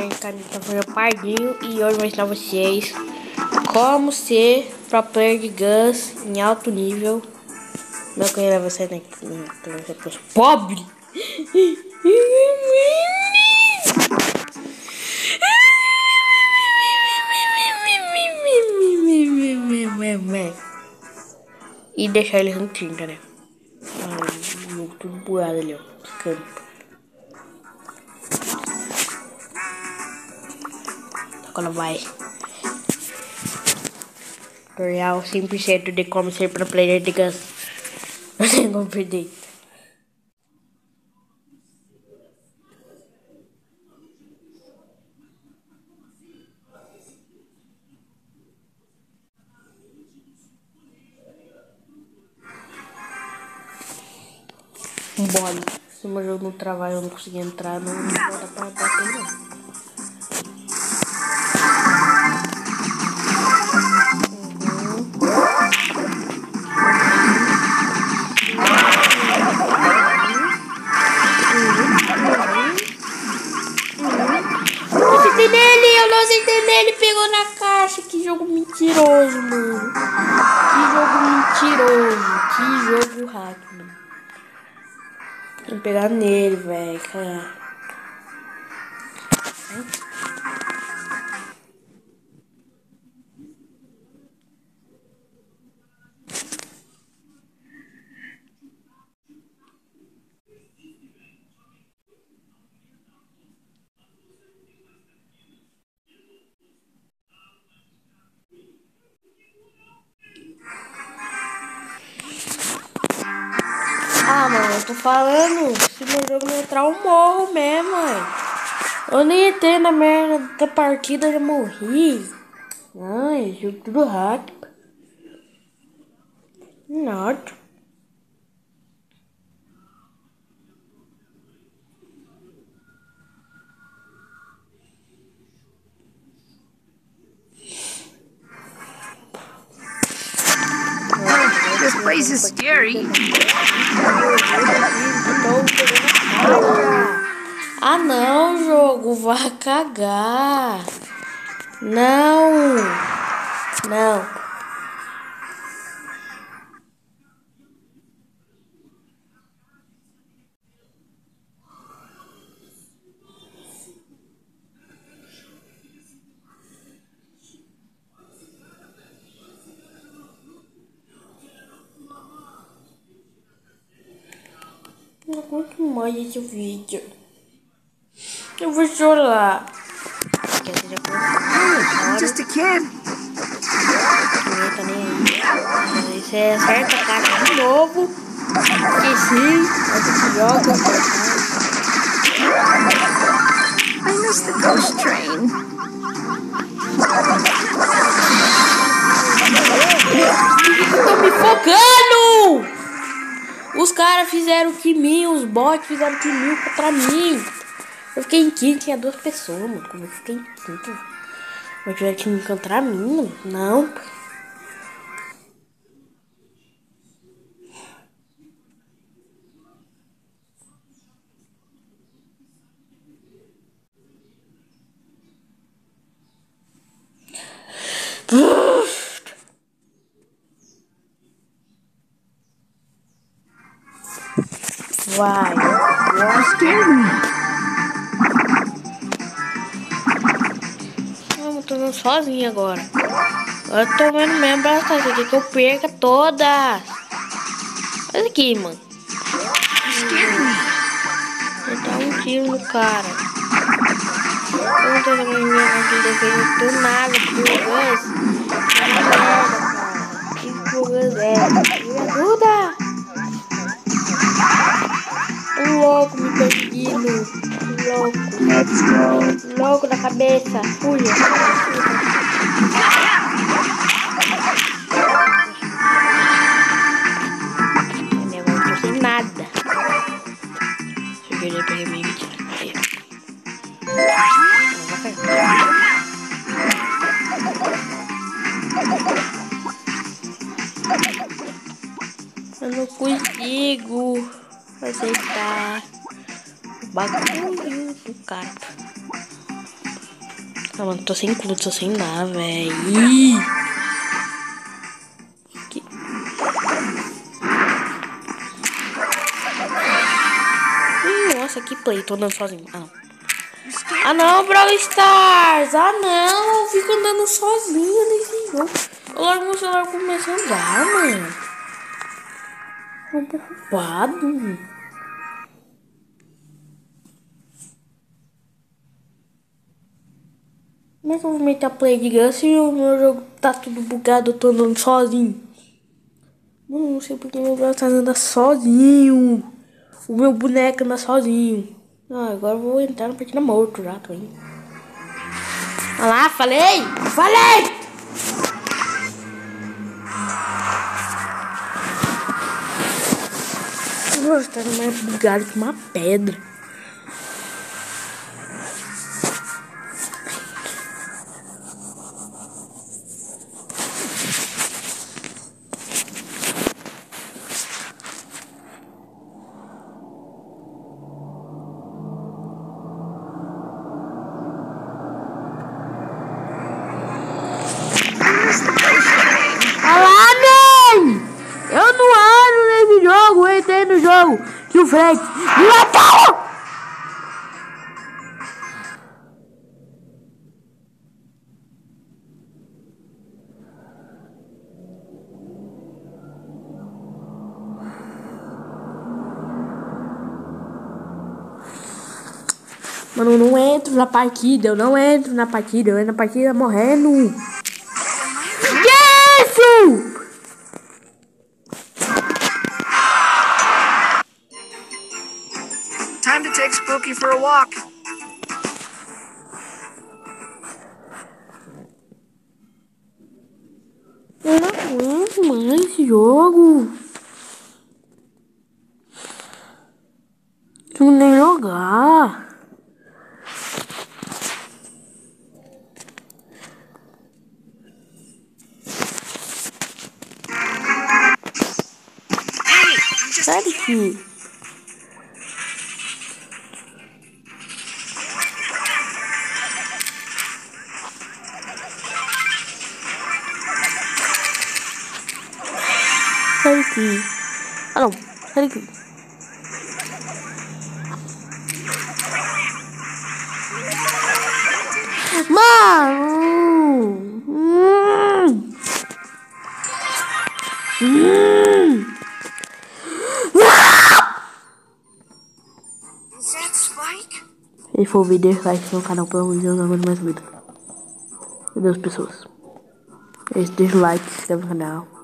em caneta foi o Pardinho e hoje vou ensinar vocês como ser pro player de Guns em alto nível. Não conheço você né? pobre. E deixar eles no time, né? Ah, tudo boado ali, ó. Campo. Quando vai. Tutorial 100% de como ser pro player de Guns. Não tem como perder. Bode. Se o meu jogo não travar eu não conseguir entrar, não, não dá pra bater não. Ele pegou na caixa. Que jogo mentiroso, mano. Que jogo mentiroso. Que jogo hack, mano. Tem que pegar nele, velho. Cara. Tô falando. Se meu jogo não entrar, eu morro mesmo, mãe. Eu nem entrei na merda da partida, já morri. Ai, jogo tudo rápido. Nada. This place is scary. Ah não, jogo, vai cagar. Não. Não. Não aguento mais esse vídeo. Eu vou chorar. Just a kid. Ninguém nem aí. Você acerta a cara de novo. Esqueci. Você joga. I miss the ghost train. Tô me focando! Os caras fizeram que mim, os bots fizeram que mim contra mim. Eu fiquei em quinto, tinha duas pessoas, mano. Como eu fiquei em quinto? Eu tiver que me encontrar mim, mano. Não. Sozinho agora. Eu tô vendo mesmo pra essa aqui que eu perca todas. Olha aqui, mano. Vou dar um tiro no cara. Eu não tô jogando minha aqui do nada, por Cabeça. Fuja. Eu não trouxe nada. Cheguei pra mim. Aí. Eu não consigo aceitar o bagulho do cara. Ah, mano, tô sem clube, tô sem nada, velho. Nossa, que play, tô andando sozinho. Ah, não. Ah, não, Brawl Stars! Ah, não, eu fico andando sozinho nesse jogo. Eu largo celular começo a andar, mano. Tô preocupado. Como é que eu vou meter a play de graça e o meu jogo tá tudo bugado, eu tô andando sozinho? Não, não sei porque meu braço tá andando sozinho. O meu boneco anda sozinho. Ah, agora eu vou entrar na partida morto já, tô indo. Olha lá, falei! Falei! Nossa, tá mais bugado que uma pedra. Jogo. Que o Fred matou! Mano, eu não entro na partida, eu não entro na partida, eu entro na partida morrendo. Spooky for a walk. Eu não aguento mais esse jogo. Não nem jogar. Hey, Sério que... Sério que... Ah não, sério que... Mano! Hum. Hum. Se for o vídeo, deixa like no canal, pelo amor de Deus, aguento mais vídeo. Meu Deus, pessoas. Deixa o like, se inscreve no canal.